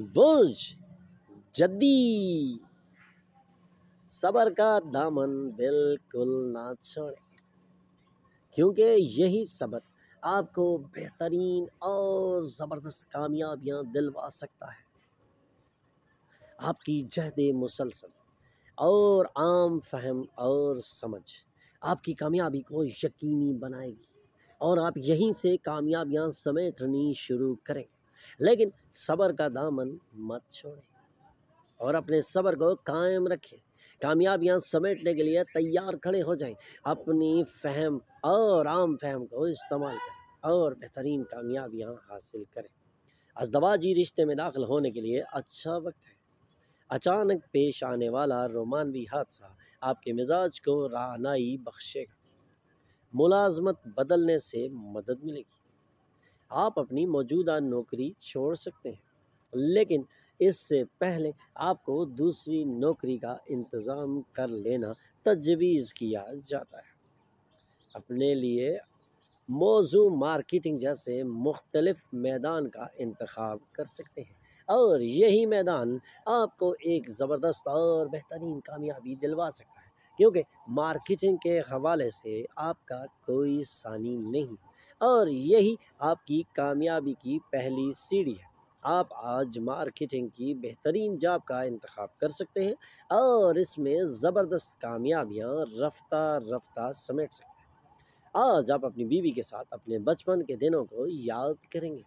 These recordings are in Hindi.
बुर्ज, जद्दी। सबर का दामन बिल्कुल ना छोड़े। क्योंकि यही सबर आपको बेहतरीन और ज़बरदस्त कामयाबियाँ दिलवा सकता है। आपकी जहद मुसलसल और आम फहम और समझ आपकी कामयाबी को यकीनी बनाएगी और आप यहीं से कामयाबियाँ समेटनी शुरू करेंगे। लेकिन सब्र का दामन मत छोड़ें और अपने सब्र को कायम रखें। कामयाबियाँ समेटने के लिए तैयार खड़े हो जाएँ। अपनी फहम और आम फहम को इस्तेमाल करें और बेहतरीन कामयाबियाँ हासिल करें। अजदवाजी रिश्ते में दाखिल होने के लिए अच्छा वक्त है। अचानक पेश आने वाला रोमानवी हादसा आपके मिजाज को रानाई बख्शेगा। मुलाजमत बदलने से मदद मिलेगी। आप अपनी मौजूदा नौकरी छोड़ सकते हैं। लेकिन इससे पहले आपको दूसरी नौकरी का इंतज़ाम कर लेना तजवीज़ किया जाता है। अपने लिए मौजू मार्केटिंग जैसे मुख्तलफ़ मैदान का इंतखब कर सकते हैं और यही मैदान आपको एक ज़बरदस्त और बेहतरीन कामयाबी दिलवा सकता है, क्योंकि मार्केटिंग के हवाले से आपका कोई सानी नहीं। और यही आपकी कामयाबी की पहली सीढ़ी है। आप आज मार्केटिंग की बेहतरीन जॉब का इंतखब कर सकते हैं और इसमें ज़बरदस्त कामयाबियाँ रफ्ता रफ्ता समेट सकते हैं। आज आप अपनी बीवी के साथ अपने बचपन के दिनों को याद करेंगे।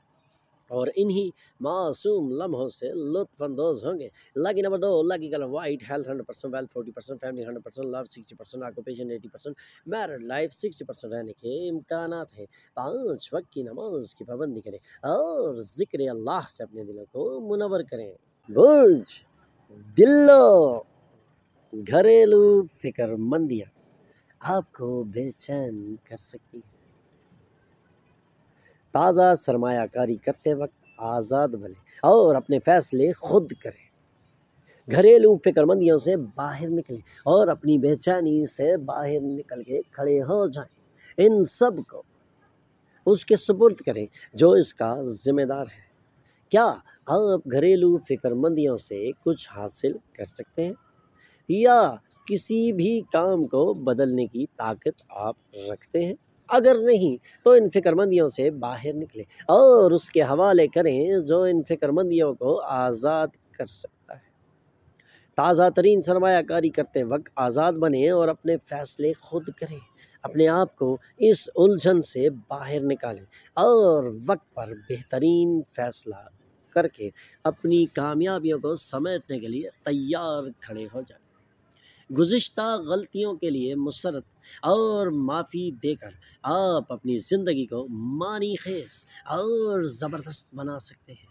और इन्हीं मासूम लम्हों से लुत्फानंदोज होंगे। लकी नंबर दो lucky colour white health hundred percent wealth forty percent family hundred percent love sixty percent occupation eighty percent married life sixty percent रहने के इम्कान हैं। पाँच वक्त की नमाज़ की पाबंदी करें और ज़िक्र अल्लाह से अपने दिलों को मुनवर करें। बुर्ज, दिल्लो, घरेलू फिक्रमंदियाँ आपको बेचैन कर सकती हैं। ताज़ा सरमायाकारी करते वक्त आज़ाद बने और अपने फ़ैसले खुद करें। घरेलू फिक्रमंदियों से बाहर निकलें और अपनी बेचैनी से बाहर निकल के खड़े हो जाएँ। इन सबको उसके सुपुर्द करें जो इसका ज़िम्मेदार है। क्या आप घरेलू फिक्रमंदियों से कुछ हासिल कर सकते हैं? या किसी भी काम को बदलने की ताकत आप रखते हैं? अगर नहीं तो इन फ़िक्रमंदियों से बाहर निकलें और उसके हवाले करें जो इन फ़िक्रमंदियों को आज़ाद कर सकता है। ताज़ा तरीन सरमाकारी करते वक्त आज़ाद बने और अपने फ़ैसले खुद करें, अपने आप को इस उलझन से बाहर निकालें और वक्त पर बेहतरीन फ़ैसला करके अपनी कामयाबियों को समेटने के लिए तैयार खड़े हो जाए। गुज्त गलतियों के लिए मुसरत और माफ़ी देकर आप अपनी ज़िंदगी को मानी खेस और ज़बरदस्त बना सकते हैं।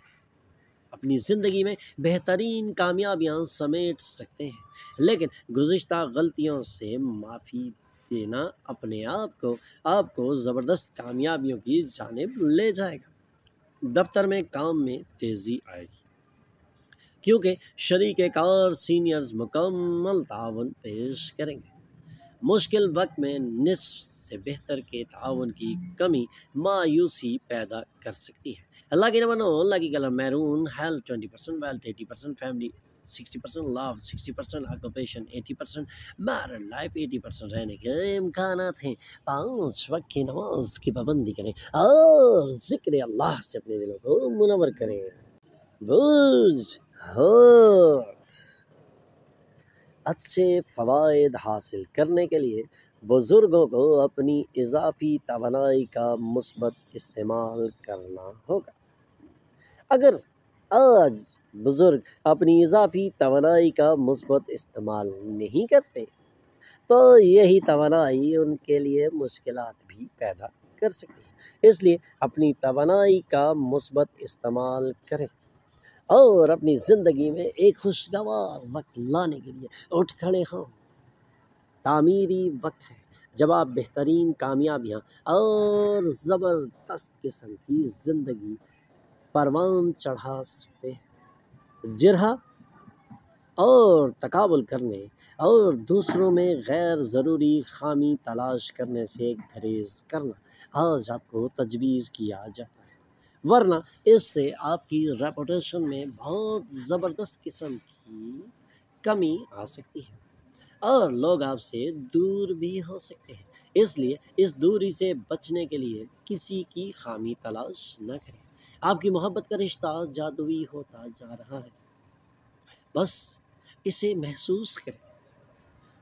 अपनी ज़िंदगी में बेहतरीन कामयाबियाँ समेट सकते हैं, लेकिन गुज्त गलतियों से माफ़ी देना अपने आप को, आपको ज़बरदस्त कामयाबियों की जानब ले जाएगा। दफ्तर में काम में तेज़ी आएगी। क्योंकि शरीक कार सीनियर्स मुकम्मल ताउन पेश करेंगे। मुश्किल वक्त में निस से बेहतर के ताउन की कमी मायूसी पैदा कर सकती है। अल्लाह की नमन अल्लाह की कलम maroon health twenty percent wealth eighty percent family sixty percent love sixty percent occupation eighty percent married life eighty percent रहने के इम्कान हैं पाँच वक्त की नमाज़ की पाबंदी करें और ज़िक्र अल्लाह से अपने दिलों को मुनवर करें। बुझ हो अच्छे फ़वाद हासिल करने के लिए बुज़ुर्गों को अपनी इजाफ़ी तोानाई का मुस्बत इस्तेमाल करना होगा। अगर आज बुज़ुर्ग अपनी इजाफ़ी तोानाई का मुस्बत इस्तेमाल नहीं करते तो यही तोानाई उनके लिए मुश्किल भी पैदा कर सकती है। इसलिए अपनी तोानाई का मुस्बत इस्तेमाल करें। और अपनी ज़िंदगी में एक खुशगवार वक्त लाने के लिए उठ खड़े हों। तामीरी वक्त है जब आप बेहतरीन कामयाबियाँ और ज़बरदस्त किस्म की ज़िंदगी परवान चढ़ा सकते हैं। जिरहा और तकाबुल करने और दूसरों में गैर ज़रूरी खामी तलाश करने से घरेज करना। आज आपको तजवीज़ किया जाता वरना इससे आपकी रेपुटेशन में बहुत ज़बरदस्त किस्म की कमी आ सकती है और लोग आपसे दूर भी हो सकते हैं। इसलिए इस दूरी से बचने के लिए किसी की खामी तलाश न करें। आपकी मोहब्बत का रिश्ता जादुई होता जा रहा है। बस इसे महसूस करें।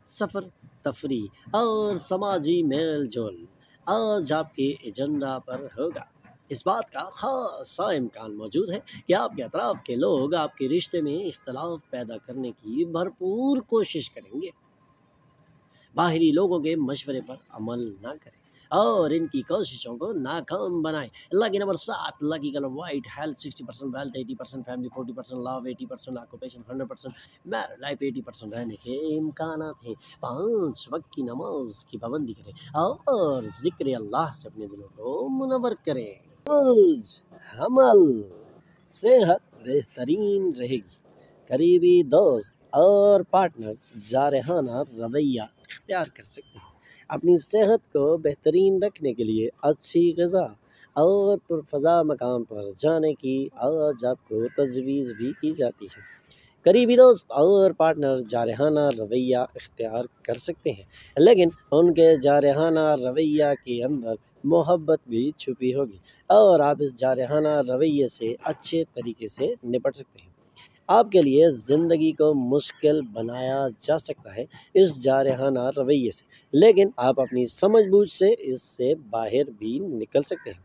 सफ़र, तफरी और समाजी मेल जोल आज आपके एजेंडा पर होगा। इस बात का खासा इम्कान मौजूद है कि आपके अतराफ़ के लोग आपके रिश्ते में इख्तलाफ पैदा करने की भरपूर कोशिश करेंगे। बाहरी लोगों के मशवरे पर अमल ना करें और इनकी कोशिशों को नाकाम बनाएँ। लकी नंबर सात lucky colour white health sixty percent wealth eighty percent family forty percent love eighty percent occupation hundred percent married life eighty percent रहने के इम्कान हैं। पाँच वक्त की नमाज़ की पाबंदी करें और ज़िक्र अल्लाह से अपने दिलों को मुनवर करें। हमल, सेहत बेहतरीन रहेगी। करीबी दोस्त और पार्टनर्स जारहाना रवैया इख्तियार कर सकते हैं। अपनी सेहत को बेहतरीन रखने के लिए अच्छी गज़ा और पुरफ़ा मकाम पर जाने की आज आपको तजवीज़ भी की जाती है। करीबी दोस्त और पार्टनर जारहाना रवैया इख्तियार कर सकते हैं, लेकिन उनके जारहाना रवैया के अंदर मोहब्बत भी छुपी होगी। और आप इस जारहाना रवैये से अच्छे तरीके से निपट सकते हैं। आपके लिए ज़िंदगी को मुश्किल बनाया जा सकता है इस जारहाना रवैये से। लेकिन आप अपनी समझ बूझ से इससे बाहर भी निकल सकते हैं।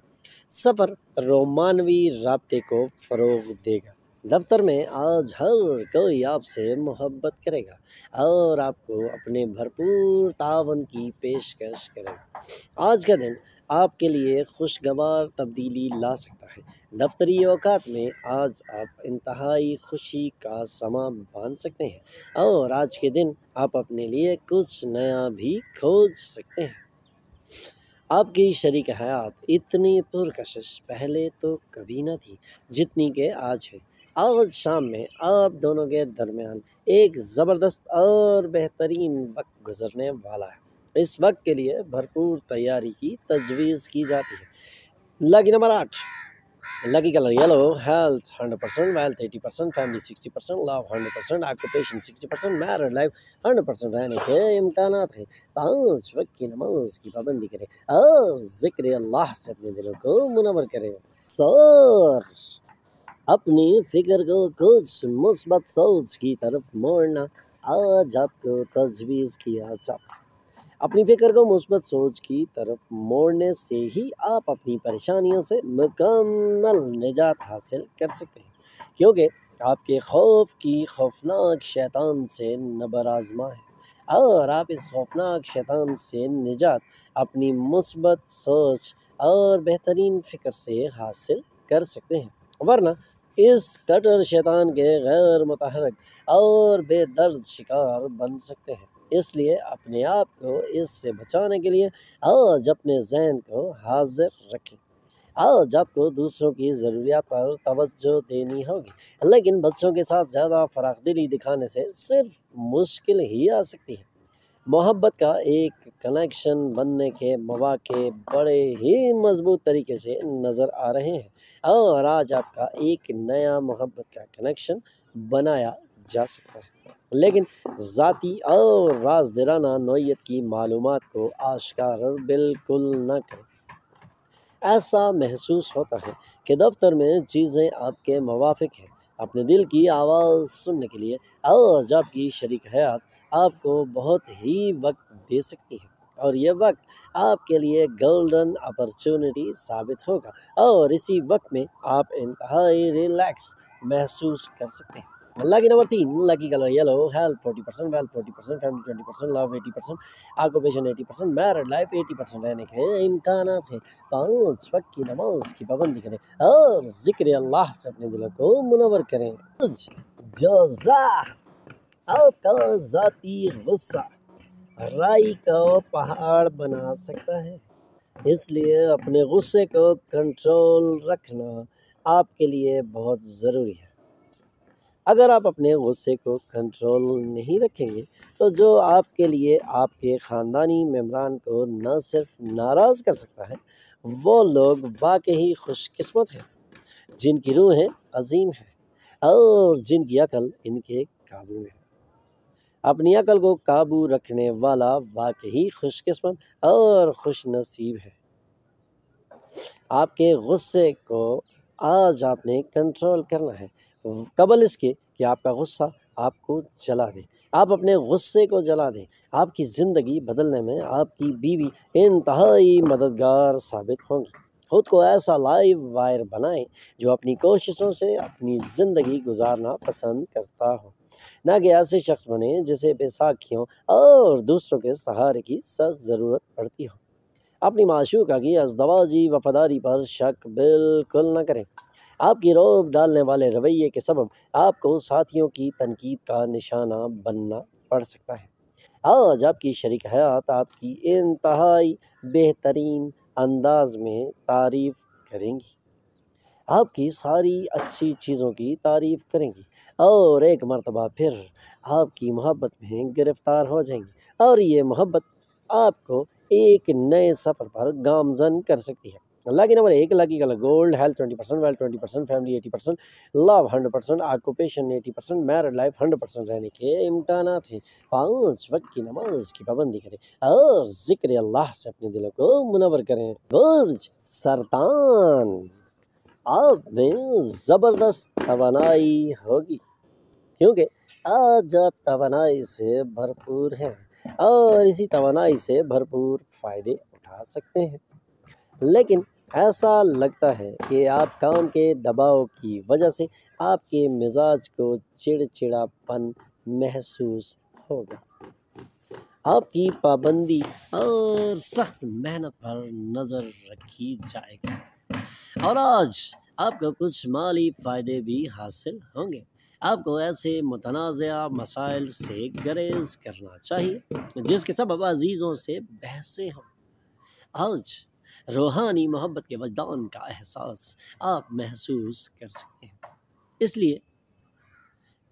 सफ़र रोमानवी रबते को फ़रोग देगा। दफ्तर में आज हर कोई आपसे मोहब्बत करेगा और आपको अपने भरपूर तावन की पेशकश करेगा। आज का दिन आपके लिए खुशगवार तब्दीली ला सकता है। दफ्तरी अवकात में आज आप इंतहाई खुशी का समा बाँध सकते हैं और आज के दिन आप अपने लिए कुछ नया भी खोज सकते हैं। आपकी शरीक हयात इतनी पुरकशिश पहले तो कभी ना थी जितनी के आज है। आज शाम में आप दोनों के दरमियान एक ज़बरदस्त और बेहतरीन वक्त गुजरने वाला है। इस वक्त के लिए भरपूर तैयारी की, तजवीज़ की जाती है। लगी नंबर आठ। Lucky colour yellow health hundred percent wealth eighty percent family sixty percent love hundred percent occupation sixty percent married life hundred percent रहने के इम्कान हैं। पाँच वक्त की नमाज़ की पाबंदी करें और ज़िक्र अल्लाह से अपने दिलों को मुनवर करें। सर, अपनी फ़िक्र को कुछ मुस्बत सोच की तरफ़ मोड़ना। आज आपको तजवीज़ किया जाता अपनी फ़िक्र को मुस्बत सोच की तरफ़ मोड़ने से ही आप अपनी परेशानियों से मुकम्मल निजात हासिल कर सकते हैं। क्योंकि आपके खौफ की खौफनाक शैतान से नबर आजमा है और आप इस खौफनाक शैतान से निजात अपनी मुस्बत सोच और बेहतरीन फ़िक्र से हासिल कर सकते हैं। वरना इस कटर शैतान के गैर मुतहरक और बेदर्द शिकार बन सकते हैं। इसलिए अपने आप को इससे बचाने के लिए आज अपने जहन को हाजिर रखें। आज आपको दूसरों की ज़रूरियात पर तवज्जो देनी होगी, लेकिन बच्चों के साथ ज़्यादा फ़राख दिली दिखाने से सिर्फ़ मुश्किल ही आ सकती है। मोहब्बत का एक कनेक्शन बनने के मौाक़े बड़े ही मज़बूत तरीके से नज़र आ रहे हैं, और आज आपका एक नया मोहब्बत का कनेक्शन बनाया जा सकता है। लेकिन ज़ाती और राजदराना नोयत की मालूम को आश्कार बिल्कुल न करें। ऐसा महसूस होता है कि दफ्तर में चीज़ें आपके मवाफ़ हैं। अपने दिल की आवाज़ सुनने के लिए आज आपकी शरीक हयात आपको बहुत ही वक्त दे सकती है और ये वक्त आपके लिए गोल्डन अपॉर्चुनिटी साबित होगा और इसी वक्त में आप इंतहाई रिलैक्स महसूस कर सकते हैं। लकी नंबर तीन lucky colour yellow health forty percent wealth forty percent family twenty percent love eighty percent occupation eighty percent married life eighty percent रहने के इम्कान थे पाँच वक्त की नमाज़ की पाबंदी करें और ज़िक्र अल्लाह से अपने दिलों को मुनवर करें। आपका ज़ाती गुस्सा राई का पहाड़ बना सकता है। इसलिए अपने गुस्से को कंट्रोल रखना आपके लिए बहुत ज़रूरी है। अगर आप अपने गुस्से को कंट्रोल नहीं रखेंगे तो जो आपके लिए आपके ख़ानदानी मेम्बरान को न सिर्फ़ नाराज़ कर सकता है, वो लोग वाकई खुशकस्मत हैं। जिनकी रूहें अजीम है और जिनकी अकल इनके काबू में है। अपनी अकल को काबू रखने वाला वाकई खुशकस्मत और खुश नसीब है। आपके गुस्से को आज आपने कंट्रोल करना है। कबल इसके कि आपका गुस्सा आपको जला दे। आप अपने गुस्से को जला दें। आपकी ज़िंदगी बदलने में आपकी बीवी इंतहाई मददगार साबित होंगी। खुद को ऐसा लाइव वायर बनाएँ जो अपनी कोशिशों से अपनी ज़िंदगी गुजारना पसंद करता हो। ना कि ऐसे शख्स बने जिसे बेसाखियों और दूसरों के सहारे की सख्त ज़रूरत पड़ती हो। अपनी माशूका की अजदवाजी वफादारी पर शक बिल्कुल न करें। आपकी रोब डालने वाले रवैये के सबब आपको साथियों की तनकीद का निशाना बनना पड़ सकता है। आज आपकी शरीक हयात आपकी इंतहाई बेहतरीन अंदाज में तारीफ़ करेंगी। आपकी सारी अच्छी चीज़ों की तारीफ़ करेंगी और एक मरतबा फिर आपकी मोहब्बत में गिरफ़्तार हो जाएँगी और ये मोहब्बत आपको एक नए सफ़र पर गामजन कर सकती है। अल्लाह की नंबर एक अल्लाह की colour gold health twenty percent wealth twenty percent family eighty percent love hundred percent occupation eighty percent married life hundred percent रहने के इम्कान हैं पाँच वक्त की नमाज़ की पाबंदी करें और ज़िक्र अल्लाह से अपने दिलों को मुनवर करें। बुर्ज सरतान आप में ज़बरदस्त तवानाई होगी। क्योंकि आज आप तवानाई से भरपूर हैं और इसी तवानाई से भरपूर फ़ायदे उठा सकते हैं। लेकिन ऐसा लगता है कि आप काम के दबाव की वजह से आपके मिजाज को चिड़चिड़ापन महसूस होगा। आपकी पाबंदी और सख्त मेहनत पर नज़र रखी जाएगी। और आज आपको कुछ माली फ़ायदे भी हासिल होंगे। आपको ऐसे मुतनाज़ मसाइल से गरेज करना चाहिए, जिसके सबब अजीज़ों से बहसें हों। आज रूहानी मोहब्बत के वजदान का एहसास आप महसूस कर सकते हैं। इसलिए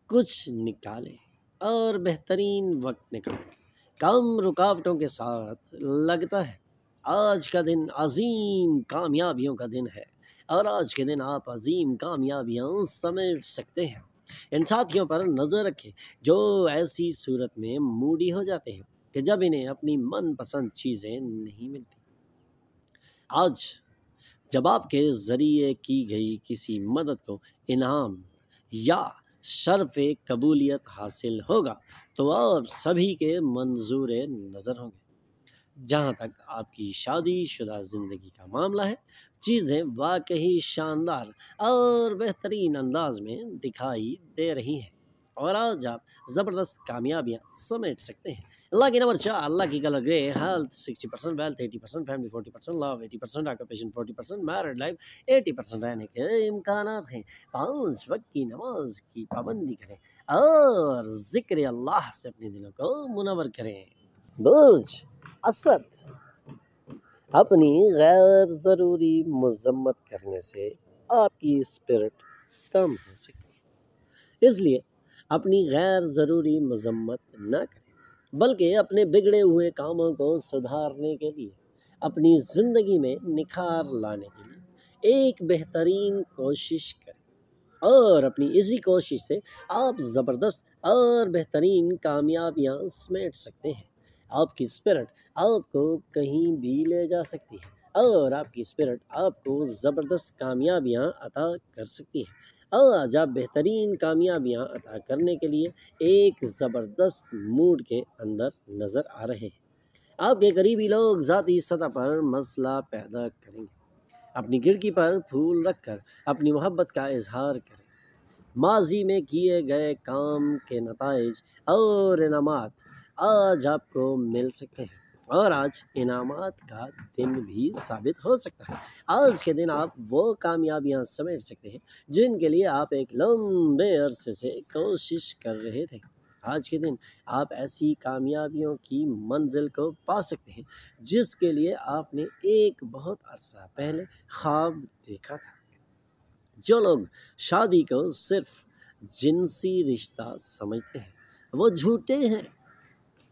कुछ निकालें और बेहतरीन वक्त निकालें। कम रुकावटों के साथ लगता है, आज का दिन अजीम कामयाबियों का दिन है और आज के दिन आप अजीम कामयाबियाँ समेट सकते हैं। इन साथियों पर नज़र रखें, जो ऐसी सूरत में मूडी हो जाते हैं कि जब इन्हें अपनी मनपसंद चीज़ें नहीं मिलती। आज जब आपके ज़रिए की गई किसी मदद को इनाम या शर्फ कबूलियत हासिल होगा तो आप सभी के मंजूर नज़र होंगे। जहाँ तक आपकी शादी शुदा ज़िंदगी का मामला है, चीज़ें वाकई शानदार और बेहतरीन अंदाज में दिखाई दे रही हैं। और आज आप ज़बरदस्त कामयाबियाँ समेट सकते हैं। Grey health sixty percent wealth eighty percent family forty percent love eighty percent occupation forty percent married life eighty percent रहने के इम्कान हैं। पाँच वक्त की नमाज़ की पाबंदी करें और ज़िक्र अल्लाह से अपने दिलों को मुनवर करें। बुर्ज, असद, अपनी गैर ज़रूरी मजम्मत करने से आपकी स्पिरिट कम हो सकती इसलिए अपनी गैर ज़रूरी मजम्मत न करें। बल्कि अपने बिगड़े हुए कामों को सुधारने के लिए, अपनी ज़िंदगी में निखार लाने के लिए एक बेहतरीन कोशिश करें। और अपनी इसी कोशिश से आप ज़बरदस्त और बेहतरीन कामयाबियाँ समेट सकते हैं। आपकी स्पिरिट आपको कहीं भी ले जा सकती है और आपकी स्पिरिट आपको ज़बरदस्त कामयाबियाँ अता कर सकती है। आज आप बेहतरीन कामयाबियाँ अता करने के लिए एक ज़बरदस्त मूड के अंदर नज़र आ रहे हैं। आपके करीबी लोग ज़ाती सतह पर मसला पैदा करेंगे। अपनी खिड़की पर फूल रखकर अपनी मोहब्बत का इजहार करें। माजी में किए गए काम के नतज और इनामात आज आपको मिल सकते हैं। और आज इनामात का दिन भी साबित हो सकता है। आज के दिन आप वो कामयाबियाँ समेट सकते हैं, जिनके लिए आप एक लंबे अरसे से कोशिश कर रहे थे। आज के दिन आप ऐसी कामयाबियों की मंजिल को पा सकते हैं, जिसके लिए आपने एक बहुत अरसा पहले ख्वाब देखा था। जो लोग शादी को सिर्फ़ जिनसी रिश्ता समझते हैं, वो झूठे हैं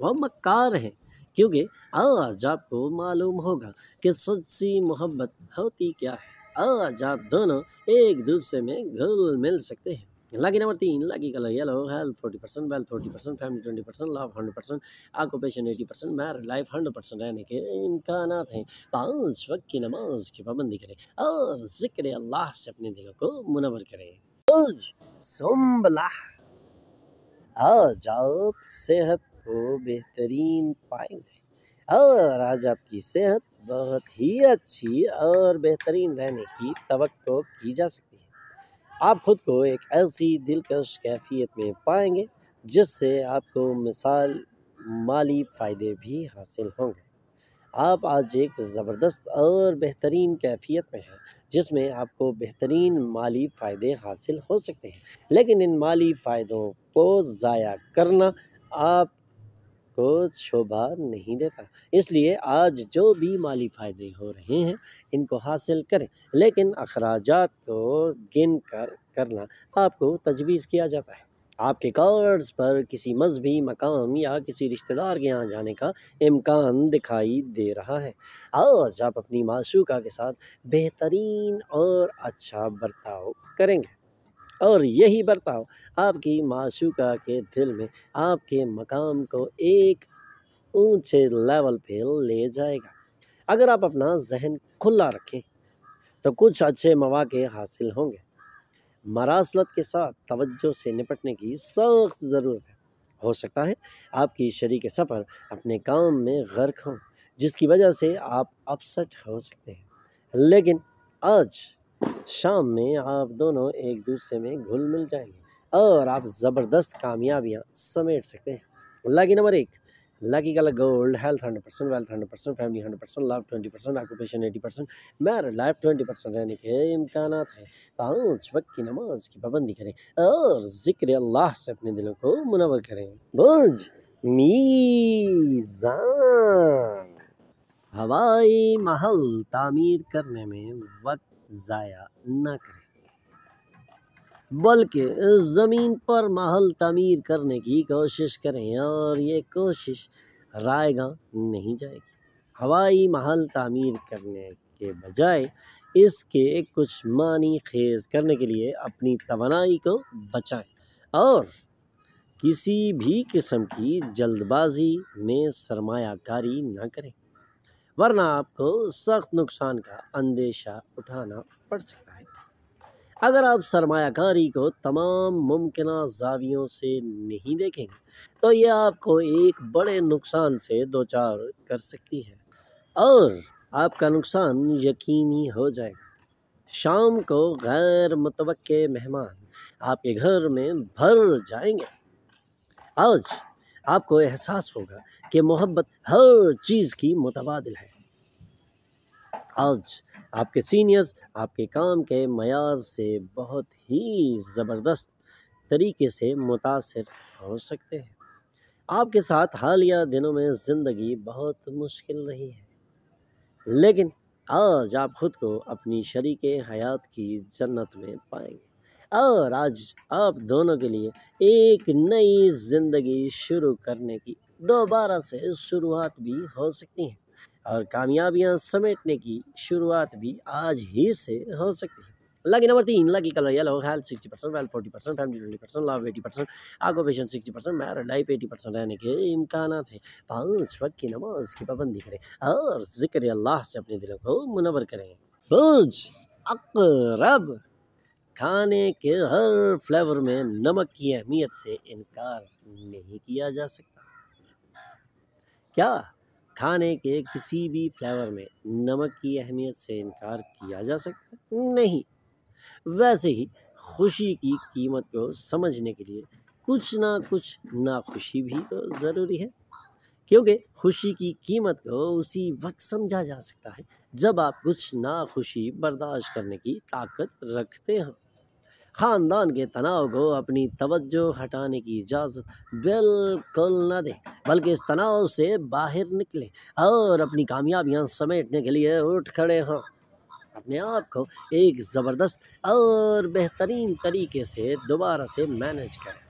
वह मक्कार हैं। क्योंकि आज आपको मालूम होगा कि सच्ची मोहब्बत होती क्या है। आज आप दोनों एक दूसरे में घुल मिल सकते हैं। लकी नंबर तीन, lucky colour yellow health forty percent wealth forty percent family twenty percent love hundred percent occupation eighty percent married life hundred percent रहने के इम्कान हैं। पाँच वक्त की नमाज़ की पाबंदी करें और ज़िक्र अल्लाह से अपने दिलों को मुनवर करें। आज आप सेहत को बेहतरीन पाएँगे। और आज आपकी सेहत बहुत ही अच्छी और बेहतरीन रहने की तो की जा सकती है। आप खुद को एक ऐसी दिलकश कैफियत में पाएँगे, जिससे आपको मिसाल माली फ़ायदे भी हासिल होंगे। आप आज एक ज़बरदस्त और बेहतरीन कैफियत में हैं, जिसमें आपको बेहतरीन माली फ़ायदे हासिल हो सकते हैं। लेकिन इन माली फ़ायदों को ज़ाया करना आप को शोभा नहीं देता। इसलिए आज जो भी माली फ़ायदे हो रहे हैं, इनको हासिल करें। लेकिन अखराज को गिन कर, करना आपको तजवीज़ किया जाता है। आपके कार्ड्स पर किसी मजहबी मकाम या किसी रिश्तेदार के यहाँ जाने का इम्कान दिखाई दे रहा है। आज आप अपनी माशूका के साथ बेहतरीन और अच्छा बर्ताव करेंगे। और यही बर्ताव आपकी माशूका के दिल में, आपके मकाम को एक ऊँचे लेवल पे ले जाएगा। अगर आप अपना जहन खुला रखें तो कुछ अच्छे मौाक़े हासिल होंगे। मरासलत के साथ तवज्जो से निपटने की सख्त ज़रूरत है। हो सकता है आपकी शरीक सफ़र अपने काम में गर्क हों, जिसकी वजह से आप अपसेट हो सकते हैं। लेकिन आज शाम में आप दोनों एक दूसरे में घुल मिल जाएँगे और आप ज़बरदस्त कामयाबियाँ समेट सकते हैं। लकी नंबर एक lucky colour gold health hundred percent wealth hundred percent family hundred percent love twenty percent occupation eighty percent married life twenty percent रहने के इम्कान हैं। पाँच वक्त की नमाज़ की पाबंदी करें और ज़िक्र अल्लाह से अपने दिलों को मुनवर करें। बुर्ज, मीज़ान। हवाई महल तामीर करने में वक्त ज़ाया न करें। बल्कि ज़मीन पर महल तमीर करने की कोशिश करें और ये कोशिश रायगा नहीं जाएगी। हवाई महल तमीर करने के बजाय इसके कुछ मानी खेज करने के लिए अपनी तवानाई को बचाएँ और किसी भी किस्म की जल्दबाजी में सरमाकारी ना करें। वरना आपको सख्त नुकसान का अंदेशा उठाना पड़ सकता है। अगर आप सरमाकारी को तमाम मुमकिन जावियों से नहीं देखेंगे तो यह आपको एक बड़े नुकसान से दो चार कर सकती है और आपका नुकसान यकीनी हो जाएगा। शाम को गैर मुतव मेहमान आपके घर में भर जाएँगे। आज आपको एहसास होगा कि मोहब्बत हर चीज़ की मुतबादल है। आज आपके सीनियर्स आपके काम के मैार से बहुत ही ज़बरदस्त तरीके से मुतासर हो सकते हैं। आपके साथ हालिया दिनों में ज़िंदगी बहुत मुश्किल रही है। लेकिन आज आप ख़ुद को अपनी शरीक हयात की जन्नत में पाएँगे। और आज आप दोनों के लिए एक नई ज़िंदगी शुरू करने की दोबारा से शुरुआत भी हो सकती है और कामयाबियाँ समेटने की शुरुआत भी आज ही से हो सकती है। लकी नंबर तीन, lucky colour yellow health sixty percent wealth forty percent family twenty percent love eighty percent occupation sixty percent married life eighty percent रहने के इम्कान हैं। पाँच वक्त की नमाज़ की पाबंदी करें और ज़िक्र अल्लाह से अपने दिलों को मुनवर करें। बुर्ज अकरब। खाने के हर फ्लेवर में नमक की अहमियत से इनकार नहीं किया जा सकता। क्या खाने के किसी भी फ्लेवर में नमक की अहमियत से इनकार किया जा सकता? नहीं। वैसे ही खुशी की कीमत को समझने के लिए कुछ ना कुछ नाखुशी भी तो ज़रूरी है। क्योंकि खुशी की कीमत को उसी वक्त समझा जा सकता है जब आप कुछ नाखुशी बर्दाश्त करने की ताकत रखते हैं। ख़ानदान के तनाव को अपनी तवज्जो हटाने की इजाज़त बिल्कुल न दें, बल्कि इस तनाव से बाहर निकलें और अपनी कामयाबियाँ समेटने के लिए उठ खड़े हों। अपने आप को एक ज़बरदस्त और बेहतरीन तरीके से दोबारा से मैनेज करें।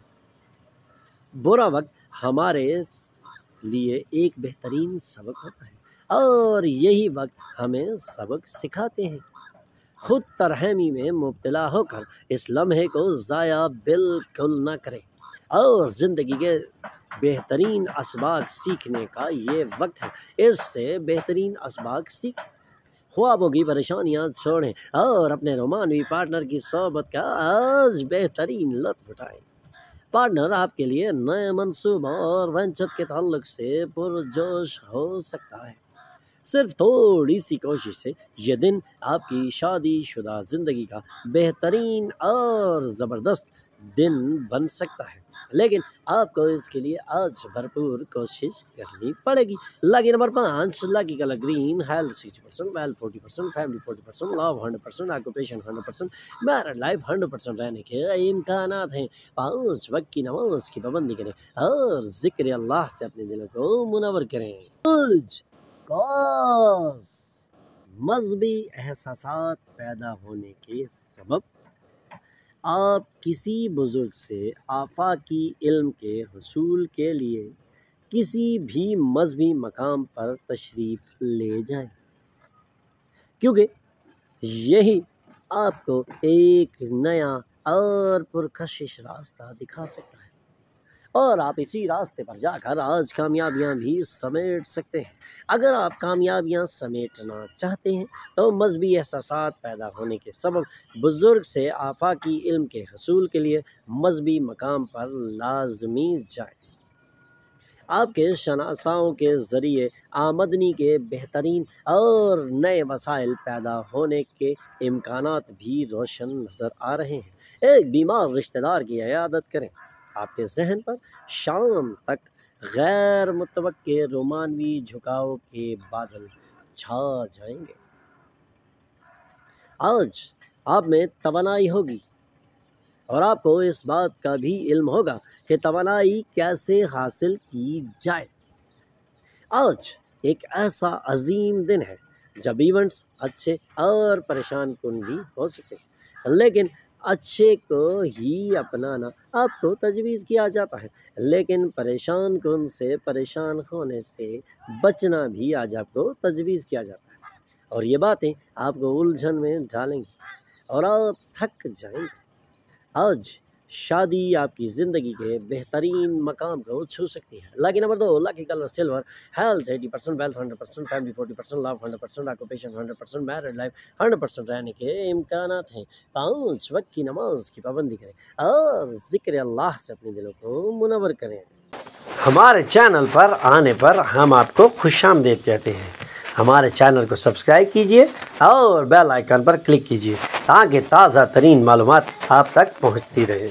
बुरा वक्त हमारे लिए एक बेहतरीन सबक होता है और यही वक्त हमें सबक सिखाते हैं। खुद तरहमी में मुबतला होकर इस लम्हे को ज़ाया बिल्कुल ना करें। और ज़िंदगी के बेहतरीन इसबाक सीखने का ये वक्त है, इससे बेहतरीन इसबाक सीख। ख्वाबों की परेशानियाँ छोड़ें और अपने रोमानवी पार्टनर की सोबत का आज बेहतरीन लत्फ उठाएँ। पार्टनर आपके लिए नए मनसूबों और वेंचर के ताल्लुक से पुरजोश हो सकता है। सिर्फ़ थोड़ी सी कोशिश से ये दिन आपकी शादीशुदा ज़िंदगी का बेहतरीन और ज़बरदस्त दिन बन सकता है। लेकिन आपको इसके लिए आज भरपूर कोशिश करनी पड़ेगी। लगी नंबर पाँच, lucky colour green health sixty percent wealth forty percent family forty percent love hundred percent occupation hundred percent married life hundred percent रहने के इम्कान हैं। पाँच, वक्त की नमाज़ की पाबंदी करें और ज़िक्र अल्लाह से अपने दिलों को मुनवर करें। मजहबी एहसास पैदा होने के सबब। आप किसी बुज़ुर्ग से आफाकी इल्म के हसूल के लिए किसी भी मजहबी मकाम पर तशरीफ़ ले जाएँ, क्योंकि यही आपको एक नया और पुरकशिश रास्ता दिखा सकता है। और आप इसी रास्ते पर जाकर आज कामयाबियाँ भी समेट सकते हैं। अगर आप कामयाबियाँ समेटना चाहते हैं तो मजहबी एहसास पैदा होने के सबब बुज़ुर्ग से आफाकी इल्म के हसूल के लिए मजहबी मकाम पर लाजमी जाए। आपके शनासाओं के ज़रिए आमदनी के बेहतरीन और नए वसाइल पैदा होने के इम्कान भी रोशन नज़र आ रहे हैं। एक बीमार रिश्तेदार की अयादत करें। आपके जहन पर शाम तक गैर मुतव रोमानवी झुकाव के बादल छा जाएँगे। आज आप में तवानाई होगी और आपको इस बात का भी इल्म होगा कि तवानाई कैसे हासिल की जाए। आज एक ऐसा अजीम दिन है जब इवेंट्स अच्छे और परेशान कन भी हो सकते हैं, लेकिन अच्छे को ही अपनाना। आपको तजवीज़ किया जाता है, लेकिन परेशान कौन से, परेशान होने से बचना भी आज आपको तजवीज़ किया जाता है। और ये बातें आपको उलझन में डालेंगी और आप थक जाएँगे। आज शादी आपकी ज़िंदगी के बेहतरीन मकाम को छू सकती है। लकी नंबर दो, lucky colour silver. Health eighty percent wealth hundred percent family forty percent love hundred percent occupation hundred percent married life hundred percent रहने के इम्कान हैं। पाँच वक्त की नमाज़ की पाबंदी करें और ज़िक्र अल्लाह से अपने दिलों को मुनवर करें। हमारे चैनल पर आने पर हम आपको खुश आमदेद कहते हैं। हमारे चैनल को सब्सक्राइब कीजिए और बेल आइकन पर क्लिक कीजिए ताकि ताज़ा तरीन मालूम आप तक पहुँचती रहे।